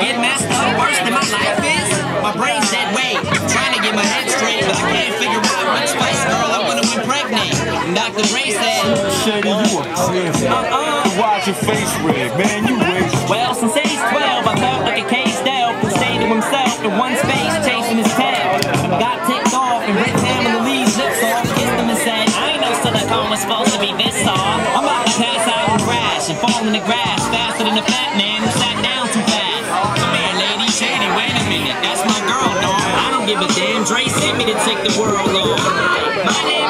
get messed up worse than my life is? My brain's dead weight, trying to get my head straight, but I can't figure out which Spice Girl I wanna win pregnant. And Dr. Dre said, Shady, you a trip. Uh-uh. Watch your face red, man? You rich. Well, since age 12, I felt like a case elf who stayed to himself in one space chasing his tail. Got ticked off and ripped him in the lead zip, so I kissed him and said, I ain't no silicone was supposed to be this soft. I'm about to pass out and crash and fall in the grass faster than a fat man. That's my girl, dog. I don't give a damn. Dre sent me to take the world on. My name